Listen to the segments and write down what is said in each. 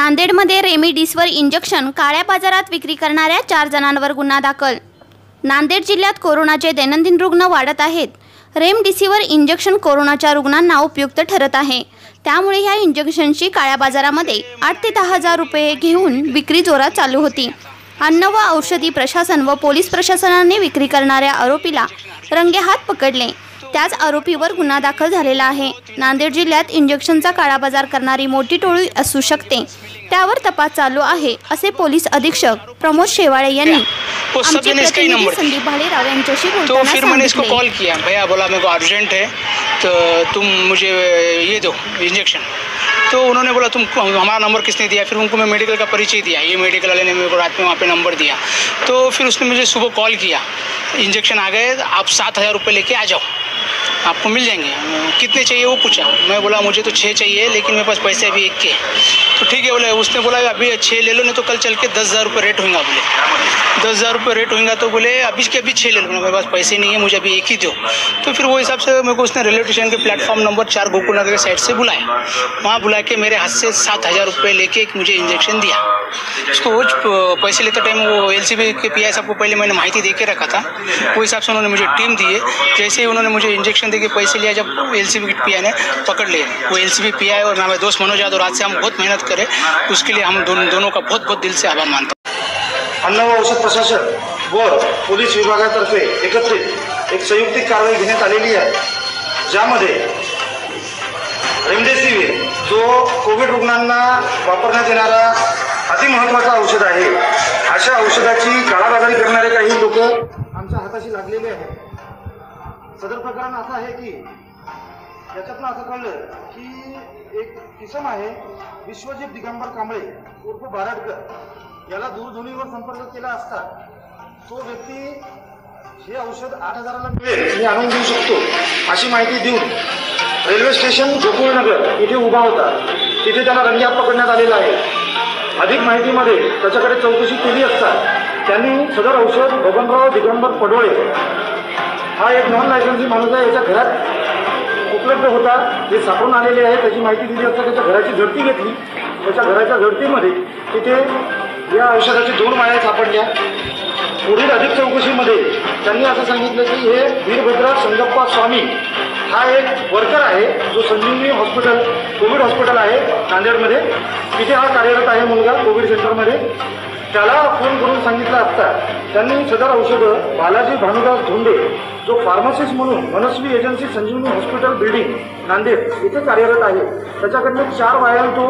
नांदेडमध्ये रेमिडिसवर इंजेक्शन काळ्या बाजारात विक्री करणाऱ्या चार जणांवर गुन्हा दाखल. नांदेड जिल्ह्यात कोरोनाचे दैनंदिन रुग्ण वाढत आहेत. रेमडिसिवर इंजेक्शन कोरोनाच्या रुग्णांना उपयुक्त ठरत आहे. त्यामुळे ह्या इंजेक्शनची काळ्या बाजारामध्ये आठ ते दहा हजार रुपये घेऊन विक्री जोरात चालू होती. अन्न व औषधी प्रशासन व पोलीस प्रशासनाने विक्री करणाऱ्या आरोपीला रंगेहात पकडले. त्याच आरोपीवर गुन्हा दाखल झालेला आहे. नांदेड जिल्ह्यात इंजेक्शनचा काळाबाजार करणारी मोठी टोळी असू शकते. त्यावर तपास चालू आहे असे पोलीस अधीक्षक प्रमोद शेवाळे यांनी आमचे प्रतिनिधी संदीप भालेराव यांच्याशी तो बोलताना फिर मैंने इसको सांगितले. कॉल किया. भैया बोला मेरे को अर्जेंट है तो तुम मुझे ये दो इंजेक्शन तो उन्होंने बोला तुम हमारा नंबर किसने दिया? फिर उनको मैं मेडिकल का परिचय दिया। ये मेडिकल वाले ने मेरे को रात में वहाँ पे नंबर दिया। तो फिर उसने मुझे सुबह कॉल किया। इंजेक्शन आ गए, आप सात हज़ार रुपये लेके आ जाओ। आपको मिल जाएँगे। कितने चाहिए वो पूछा। मैं बोला, मुझे तो छः चाहिए, लेकिन मेरे पास पैसे अभी एक के तो ठीक है, बोले, उसने बोला, अभी छः ले लो, नहीं तो कल चल के दस हज़ार रुपये रेट होगा बोले। दस हज़ार रुपये रेट होगा तो बोले, अभी के अभी छः ले लो मेरे पास पैसे नहीं है, मुझे अभी एक ही दो। तो फिर वो हिसाब से मेरे को उसने रेलवे स्टेशन के प्लेटफॉर्म नंबर चार गोकुल नगर के साइड से बुलाया। वहाँ बुला के मेरे हाथ से सात हज़ार रुपये लेके एक मुझे इंजेक्शन दिया। उसको वो पैसे लेते टाइम वो एल सी बी के पी आई साहब को पहले मैंने माहिती दे के रखा था। वो हिसाब से उन्होंने मुझे टीम दिए जैसे ही उन्होंने मुझे इंजेक्शन दे पैसे लिया, जब एल सी पी ने पकड़ लिए। वो एल सी पी आई और हमारे दोस्त मनोज यादव, रात से हम बहुत मेहनत करें, उसके लिए हम दोनों दोनों का बहुत बहुत दिल से आभार मानते हैं। अन्न व औषध प्रशासन व पोलीस विभागातर्फे एकत्रित, एक संयुक्त कारवाई घेण्यात आलेली आहे, ज्यामध्ये रेमडेसिवीर, जो कोविड रुग्णांना वापरण्यात येणारा अतिमहत्वाचा औषध आहे, अशा औषधाची काळाबाजारी करणारे काही लोक हाताशी लागलेले आहे. सदर प्रकरण असं आहे की याच्यातनं असं कळलं की एक किसम आहे विश्वजित दिगंबर कांबळे उर्फ बाराडकर. याला दूरध्वनीवर संपर्क केला असता तो व्यक्ती हे औषध आठ हजाराला मिळेल मी आणून देऊ शकतो अशी माहिती देऊन रेल्वे स्टेशन गोकुळनगर इथे उभा होता. तिथे त्याला रंग्यात पकडण्यात आलेला आहे. अधिक माहितीमध्ये त्याच्याकडे चौकशी केली असता त्यांनी सदर औषध बबनराव दिगंबर पडोळे हा एक नॉन लायसन्सी माणूस आहे याच्या घरात उपलब्ध होता. जे सापडून आलेले आहे त्याची माहिती दिली असता त्याच्या घराची झडती घेतली. त्याच्या घराच्या झडतीमध्ये तिथे या औषधाची दोन माया सापडल्या. पुढील अधिक चौकशीमध्ये त्यांनी असं सांगितलं की हे वीरभद्रा संगप्पा स्वामी हा एक वर्कर आहे जो संजीवनी हॉस्पिटल कोविड हॉस्पिटल आहे नांदेडमध्ये. तिथे हा कार्यरत आहे मुलगा कोविड सेंटरमध्ये त्याला फोन करून सांगितलं असता त्यांनी सदर औषधं बालाजी भानुदास धोंडे जो फार्मासिस्ट म्हणून Manasvi agency Sanjeevani hospital building Nanded इथे कार्यरत आहे. त्याच्याकडनं चार वायर तो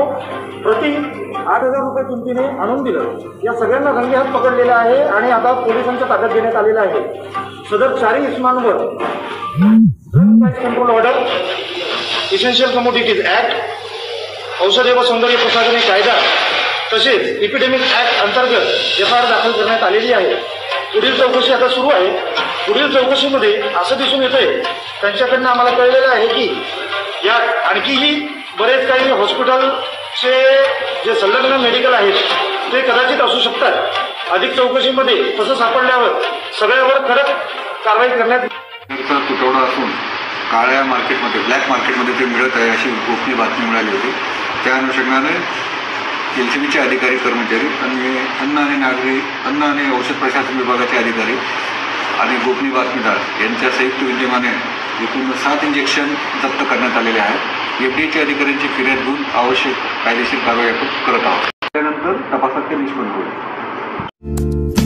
प्रति आठ हजार रुपये किमतीने आणून दिलं. या सगळ्यांना रंगेहात पकडलेला आहे आणि आता पोलिसांच्या ताब्यात देण्यात आलेला आहे. सदर चारही इस्मांवर control order essential commodities act औषधे व सौंदर्य प्रसाधने कायदा तसेच इपिडेमिक ऍक्ट अंतर्गत एफ आय आर दाखल करण्यात आलेली आहे. पुढील चौकशी आता सुरू आहे. पुढील चौकशीमध्ये असं दिसून येतंय त्यांच्याकडनं आम्हाला कळलेलं आहे की यात आणखीही बरेच काही हॉस्पिटलचे जे संलग्न मेडिकल आहेत ते कदाचित असू शकतात. अधिक चौकशीमध्ये तसं सापडल्यावर सगळ्यावर कडक कारवाई करण्यात तुटवडा असून काळ्या मार्केटमध्ये ब्लॅक मार्केटमध्ये ते मिळत आहे अशी गोपनीय बातमी मिळाली होती. त्या अनुषंगाने एल सी बीचे अधिकारी कर्मचारी आणि अन्न आणि नागरी अन्न आणि औषध प्रशासन विभागाचे अधिकारी आणि गोपनीय बातमीदार यांच्या संयुक्त विद्यमाने एकूण सात इंजेक्शन जप्त करण्यात आलेले आहेत. एफ डी एच्या अधिकाऱ्यांची फिर्याद घेऊन आवश्यक कायदेशीर कारवाई आपण करत आहोत. त्यानंतर तपासात ते निष्पन्न होईल.